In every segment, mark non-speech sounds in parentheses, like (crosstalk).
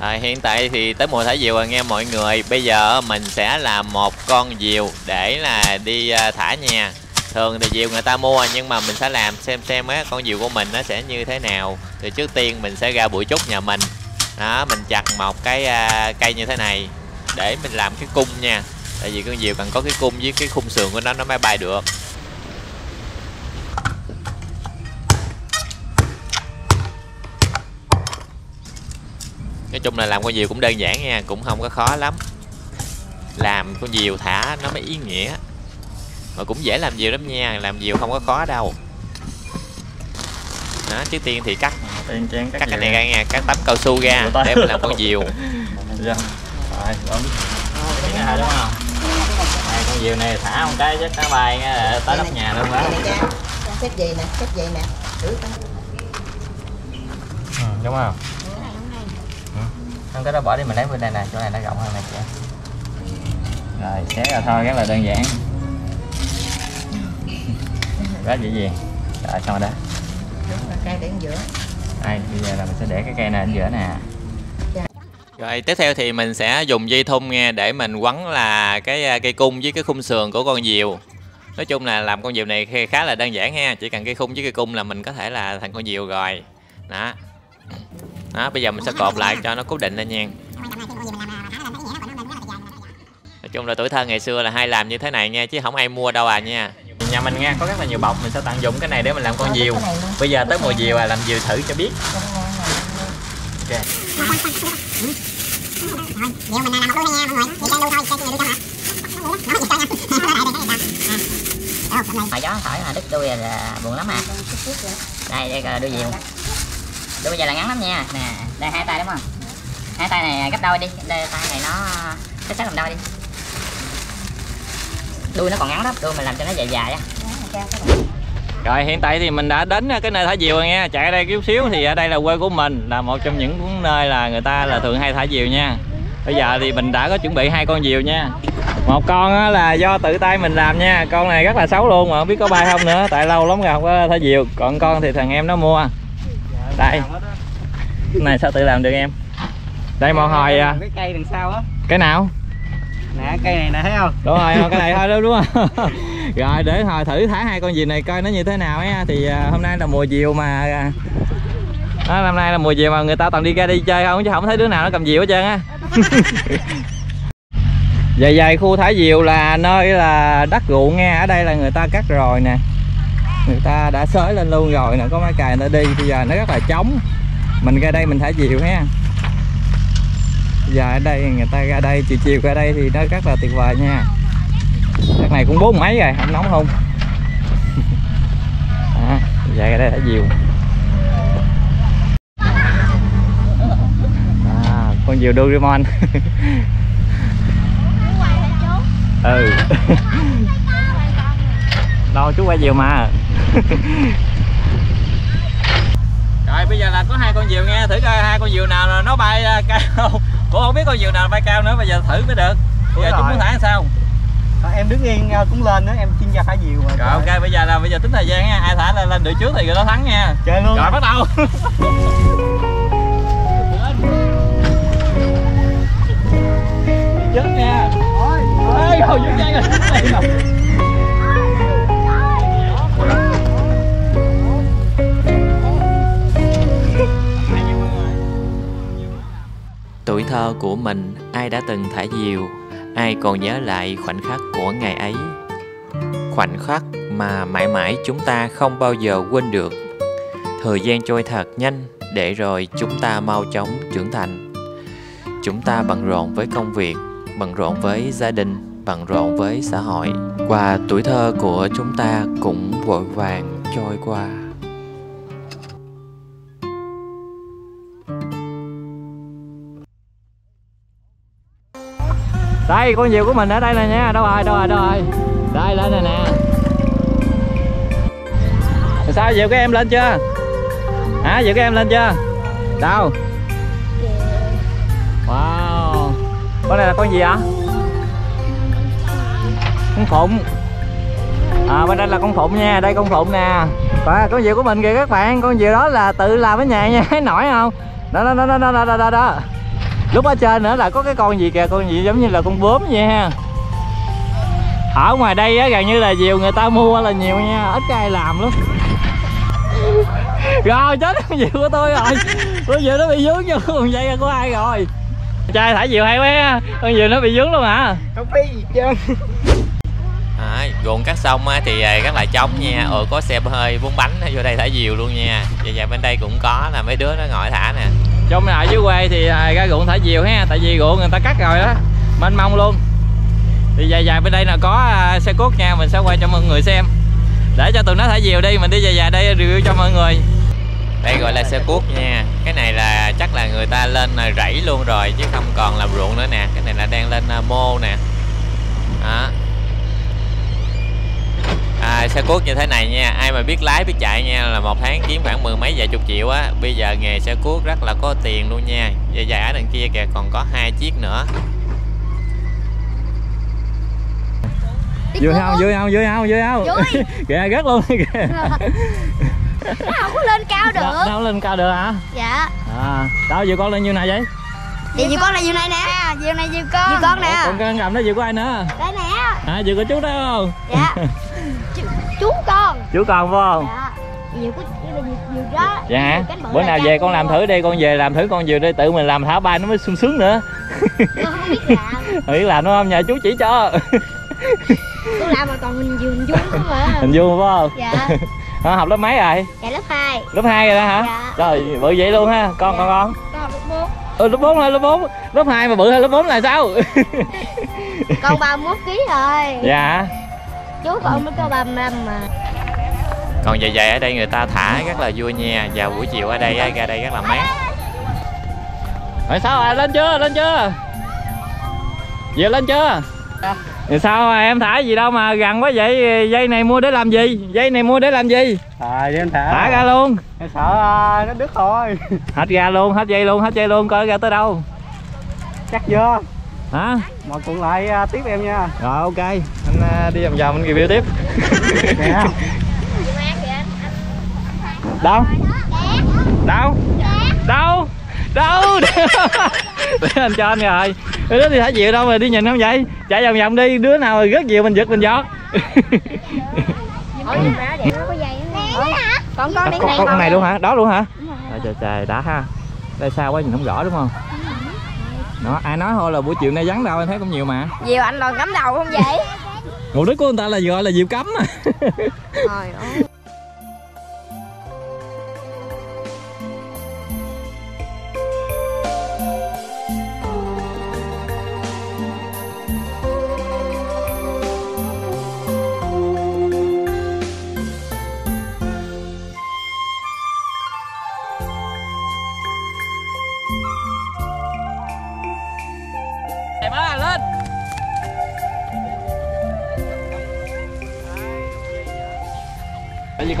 à, hiện tại thì tới mùa thả diều rồi nghe mọi người. Bây giờ mình sẽ làm một con diều để là đi à, thả nha Thường thì diều người ta mua nhưng mà mình sẽ làm xem xem á con diều của mình nó sẽ như thế nào. Thì trước tiên mình sẽ ra bụi trúc nhà mình. Đó, mình chặt một cái uh, cây như thế này Để mình làm cái cung nha. Tại vì con diều cần có cái cung với cái khung sườn của nó nó mới bay được. Nói chung là làm con diều cũng đơn giản nha cũng không có khó lắm làm con diều thả nó mới ý nghĩa mà cũng dễ làm diều lắm nha làm diều không có khó đâu đó trước tiên thì cắt Tiên chén cắt cái này ra nha cắt tấm cao su ra để mình làm con diều (laughs) Dạ. Rồi, bấm. Cái này hay đúng không? Này, con diều này thả một cái chắc nó bay tới nóc nhà luôn nè cha, cha xếp gì nè, xếp gì nè. Coi. Ừ, đúng không? Không cái đó bỏ đi mình lấy bên đây nè, chỗ này nó rộng hơn này chị. Rồi, xé ra thôi, rất là đơn giản. Rất dễ dàng. Rồi, xong rồi đó. Đúng rồi, cây để giữa. Đây, bây giờ là mình sẽ để cái cây này ở giữa nè. rồi tiếp theo thì mình sẽ dùng dây thun nha để mình quấn là cái à, cây cung với cái khung sườn của con diều nói chung là làm con diều này khá là đơn giản ha chỉ cần cái khung với cái cung là mình có thể là thành con diều rồi đó đó bây giờ mình sẽ cột lại cho nó cố định lên nha nói chung là tuổi thơ ngày xưa là hay làm như thế này nha chứ không ai mua đâu à nha nhà mình nha có rất là nhiều bọc mình sẽ tận dụng cái này để mình làm con diều bây giờ tới mùa diều à làm diều thử cho biết Cho nó ngon nè. ok Nếu mình làm một đuôi nha mọi người, thì đang đuôi thôi, cây kia đuôi trong hả? Nó gì cho nha. Hồi gió thổi là đứt đuôi là buồn lắm à Đây, đây là đuôi diều Đuôi bây giờ là ngắn lắm nha. Nè, đây hai tay đúng không? Hai tay này gấp đôi đi. Đây tay này nó xếp xếp làm đôi đi. Đuôi nó còn ngắn lắm, đuôi mình làm cho nó dài dài á. Rồi hiện tại thì mình đã đến cái nơi thả diều rồi nha. Chạy ở đây chút xíu thì ở đây là quê của mình Là một trong những nơi là người ta là thường hay thả diều nha. Bây giờ thì mình đã có chuẩn bị hai con diều nha. Một con á là do tự tay mình làm nha. Con này rất là xấu luôn mà không biết có bay không nữa Tại lâu lắm rồi không có thả diều. Còn con thì thằng em nó mua. Đây. Cái này sao tự làm được em? Đây một hồi à, Cái cây đằng sau á. Cái nào? Nè, cây này nè thấy không? đúng rồi cái này thôi đúng không? (laughs) Rồi để hồi thử thả hai con diều này coi nó như thế nào ấy ha. thì à, hôm nay là mùa diều mà à, đó, năm nay là mùa diều mà người ta toàn đi ra đi chơi không chứ không thấy đứa nào nó cầm diều hết trơn á. (laughs) Dài dài khu thả diều là nơi là đất ruộng nha ở đây là người ta cắt rồi nè người ta đã sới lên luôn rồi nè có máy cày người ta đi bây giờ nó rất là trống. Mình ra đây mình thả diều ha. Giờ ở đây người ta ra đây chiều chiều ra đây thì nó rất là tuyệt vời nha. Cái này cũng bốn mấy rồi không nóng không? Đó, (laughs) à, giờ ra đây thả diều. À, con diều Doraemon. (laughs) Ừ. (laughs) Đâu chú quay diều mà. (laughs) rồi bây giờ là có hai con diều nha thử coi hai con diều nào là nó bay cao. (laughs) Cũng không biết con diều nào bay cao nữa bây giờ thử mới được. Bây giờ Đúng chúng rồi. muốn thả sao? À, em đứng yên à, cũng lên nữa, em chuyên gia thả diều mà. rồi ok bây giờ là bây giờ tính thời gian nha. Ai thả lên, lên được trước thì người đó thắng nha. Chơi luôn. rồi bắt đầu. (laughs) Chết nha. Ôi hồi dũng dây rồi thơ của mình, ai đã từng thả diều, ai còn nhớ lại khoảnh khắc của ngày ấy. Khoảnh khắc mà mãi mãi chúng ta không bao giờ quên được. Thời gian trôi thật nhanh, để rồi chúng ta mau chóng trưởng thành. Chúng ta bận rộn với công việc, bận rộn với gia đình, bận rộn với xã hội. Và tuổi thơ của chúng ta cũng vội vàng trôi qua. Đây con diều của mình ở đây nè nha. Đâu rồi đâu rồi đâu rồi? Đây lên nè nè. Sao diều các em lên chưa? Hả diều các em lên chưa? Đâu? Wow. Con này là con gì ạ? Con phụng. À bên đây là con phụng nha. Đây con phụng nè. Và con diều của mình kìa các bạn. Con diều đó là tự làm ở nhà nha. (laughs) Thấy nổi không? Đó đó đó đó đó đó đó, đó lúc ở trên nữa là có cái con gì kìa con gì giống như là con bướm vậy ha. Ở ngoài đây á gần như là diều người ta mua là nhiều nha ít ai làm lắm. (laughs) Rồi chết con diều của tôi rồi. Con diều nó bị vướng vô con dây của ai rồi? Trai thả diều hay quá ha. con diều nó bị vướng luôn hả? Không biết gì trơn. À, cắt xong á, thì à, rất là trống nha. Ồ có xe hơi bốn bánh vô đây thả diều luôn nha. Và, và bên đây cũng có là mấy đứa nó ngồi thả nè trong này ở dưới quê thì à, ra ruộng thả diều ha, tại vì ruộng người ta cắt rồi đó, mênh mông luôn. Thì dài dài bên đây là có à, xe cốt nha, mình sẽ quay cho mọi người xem. Để cho tụi nó thả diều đi, mình đi dài dài đây review cho mọi người. Đây gọi là xe cuốc nha. Cái này là chắc là người ta lên là rẫy luôn rồi, chứ không còn làm ruộng nữa nè. Cái này là đang lên à, mô nè. Đó à, xe cuốc như thế này nha. Ai mà biết lái biết chạy nha là một tháng kiếm khoảng mười mấy vài chục triệu á. Bây giờ nghề xe cuốc rất là có tiền luôn nha. Dài ở đằng kia kìa còn có hai chiếc nữa. Vui không vui không vui không vui không Vui. kìa rất luôn. Kìa nó không có lên cao đâu, được đâu lên cao được hả? Dạ. À đâu vừa con lên như này vậy thì diều con là diều này nè. Diều này diều con. Diều con nè. Ủa, con con cầm nó vừa của ai nữa? Đây nè. À vừa của chú đó không? Dạ. (laughs) Chú, chú con. Chú con phải không? Dạ. Diều của diều diều, diều đó. Dạ Diều bữa nào về con làm thử đi con về làm thử con vừa đi tự mình làm thả bay nó mới sung sướng nữa. Con không biết làm. Biết làm đúng không nhờ chú chỉ cho. Con làm mà còn mình diều mình vui không mà (laughs) hình dung phải không? Dạ. (laughs) Hả, học lớp mấy rồi? Dạ lớp 2 lớp 2 rồi đó hả? Dạ. trời bự vậy luôn ha con con con con. học lớp 4 ừ, lớp 4 hay lớp 4 lớp 2 mà bự hơn lớp 4 là sao? (laughs) Con 31 kg rồi. Dạ. Chú con mới có 35 mà. Còn dài dài ở đây người ta thả rất là vui nha. Vào buổi chiều ở đây á, ra đây rất là mát. Rồi sao à? Lên chưa? Lên chưa? Về lên chưa thì sao à, em thả gì đâu mà gần quá vậy? Dây này mua để làm gì? Dây này mua để làm gì? À anh thả. Thả ra luôn. Em sợ à, nó đứt thôi (laughs) hết ra luôn hết dây luôn hết dây luôn coi ra tới đâu. Chắc chưa? Hả? Mà cũng lại à, tiếp em nha. Rồi ok. Anh à, đi vòng vòng anh review tiếp. Nè (laughs) đâu? Đâu? Đâu? Đâu? (laughs) Để anh cho anh rồi đứa đi thả diều đâu mà đi nhìn không vậy? Chạy vòng vòng đi đứa nào mà rớt diều mình giật mình giọt? Còn con đi con, này con này luôn hả? Đó luôn hả? À, trời trời đã ha. Đây xa quá nhìn không rõ đúng không? Đó ai nói thôi là buổi chiều nay vắng đâu anh thấy cũng nhiều mà. Diều anh còn cắm đầu không vậy? mục đích của người ta là gọi là diều cấm mà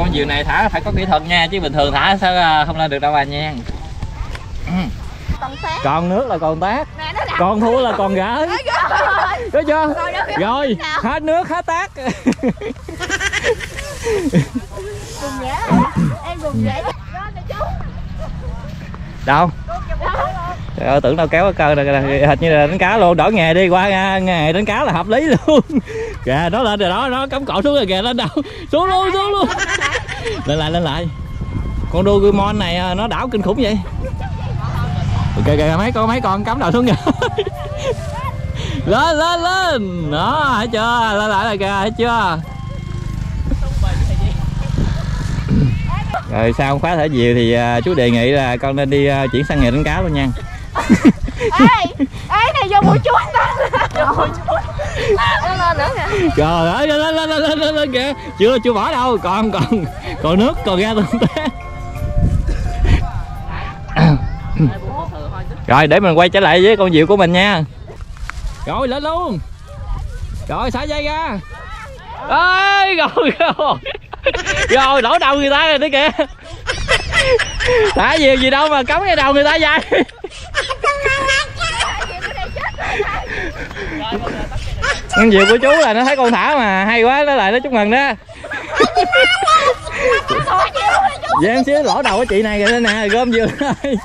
con diều này thả phải có kỹ thuật nha Chứ bình thường thả sao à, không lên được đâu à nha. Còn nước là còn tác đặt Còn thua là còn rồi Có chưa? Rồi hết nước hết tác chú. Đâu Trời ơi, tưởng đâu kéo cái cơ này hệt như là đánh cá luôn. Đổi nghề đi qua nghề đánh cá là hợp lý luôn. (laughs) Kìa nó lên rồi đó nó cắm cổ xuống rồi kìa lên đâu? Xuống luôn xuống luôn. (laughs) Lên lại lên lại. Con Doraemon này à, nó đảo kinh khủng vậy. Kìa kìa mấy con mấy con cắm đầu xuống kìa. (laughs) Lên lên lên. Đó thấy chưa? Lên lại rồi kìa thấy chưa? Rồi sau khóa thể diều thì à, chú đề nghị là con nên đi à, chuyển sang nghề đánh cá luôn nha. (laughs) Ê Ê này vô mũi chuối ta. Rồi Nó lên nữa kìa. Trời ơi lên lên lên lên lên, lên kìa. Chưa chưa bỏ đâu. Còn còn còn nước còn ra tương tế rồi để mình quay trở lại với con diều của mình nha. Rồi lên luôn. Rồi xả dây ra. Ơi rồi rồi. Rồi đổ đầu người ta rồi đấy kìa. Thả diều gì đâu mà cắm cái đầu người ta dây con diều của chú là nó thấy con thả mà hay quá nó lại nó chúc mừng đó. Vậy em xíu lỗ đầu của chị này rồi nè gom diều rồi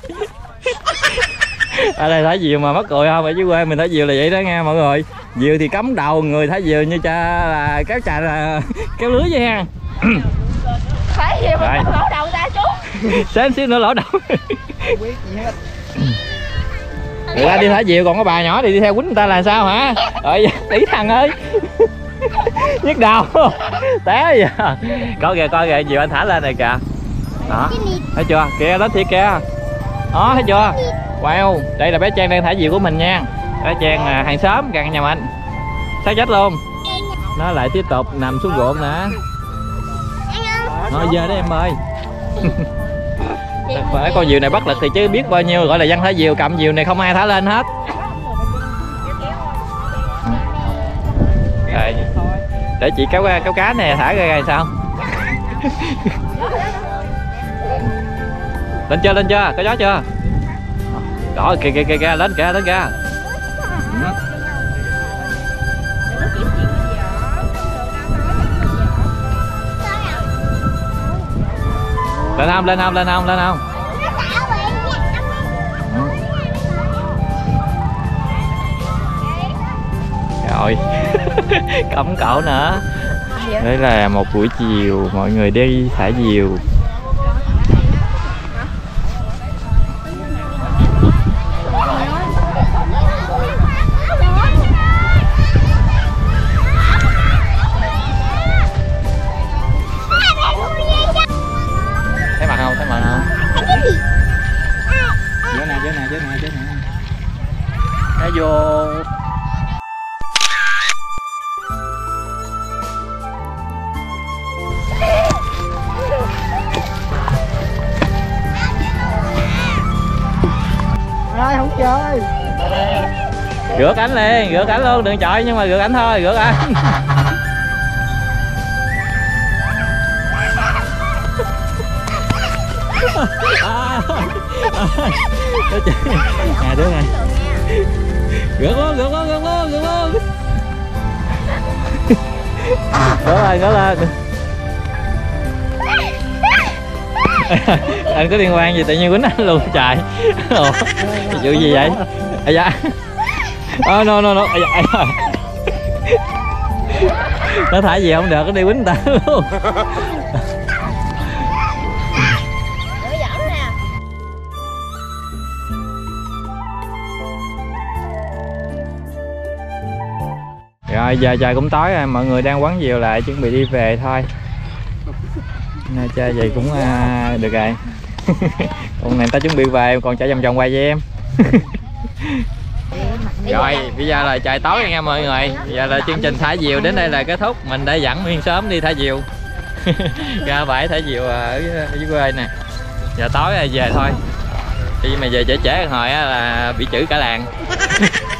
ở đây thả diều mà mắc cười không? Ở dưới quê mình thả diều là vậy đó nghe mọi người. Diều thì cắm đầu người thả diều như cha là kéo chà là kéo lưới vậy ha. Gì Rồi. mà lỗ đầu ta chú. Xém xíu nữa lỗ đầu người ta đi thả diều còn có bà nhỏ thì đi theo quýnh người ta là sao hả? Rồi (laughs) tỷ thằng ơi. (laughs) Nhức đầu. (laughs) Té vậy. Coi kìa coi kìa diều anh thả lên này kìa. Đó. Thấy chưa? Kìa đó thiệt kìa. Đó thấy chưa? Wow đây là bé trang đang thả diều của mình nha. Bé trang à, hàng xóm gần nhà mình. Sát chết luôn? Nó lại tiếp tục nằm xuống ruộng nữa nói giờ đó em ơi phải, con diều này bất lực thì chứ biết bao nhiêu, gọi là dân thả diều, cầm diều này không ai thả lên hết. Rồi, để chị kéo kéo cá này thả ra rồi sao. Lên chưa lên chưa, có gió chưa? Đó, kìa kìa kìa kìa, lên kìa lên kìa. Lên không lên không lên không lên không. Rồi. (laughs) Cấm cậu nữa. Đây là một buổi chiều mọi người đi thả diều chơi. Rửa cánh liền rửa cánh luôn đừng chọi nhưng mà rửa cánh thôi rửa cánh. À, à, đứa này. Rửa luôn rửa luôn rửa luôn rửa luôn rửa lên rửa lên (laughs) anh có liên quan gì tự nhiên quýnh anh luôn chạy, (laughs) Ủa, vụ gì vậy? À dạ. Oh, no no no. À, dạ, à, dạ. nó thả gì không được nó đi quýnh người ta (laughs) luôn. Rồi giờ trời cũng tối rồi mọi người đang quán diều lại chuẩn bị đi về thôi. Nè chơi vậy cũng à, được rồi. Con này ta chuẩn bị về còn chạy vòng vòng quay với em. (laughs) Rồi bây giờ là trời tối nha mọi người. Bây giờ là chương trình thả diều đến đây là kết thúc. Mình đã dẫn nguyên sớm đi thả diều. (laughs) Ra bãi thả diều ở dưới quê nè. Giờ tối là về thôi. Khi mà về trễ trễ hồi là bị chữ cả làng. (laughs)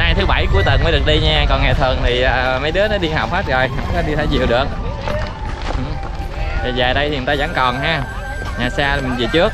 nay thứ bảy cuối tuần mới được đi nha. Còn ngày thường thì à, mấy đứa nó đi học hết rồi, không có đi thả diều được. Ừ. Thì về đây thì người ta vẫn còn ha. Nhà xa mình về trước.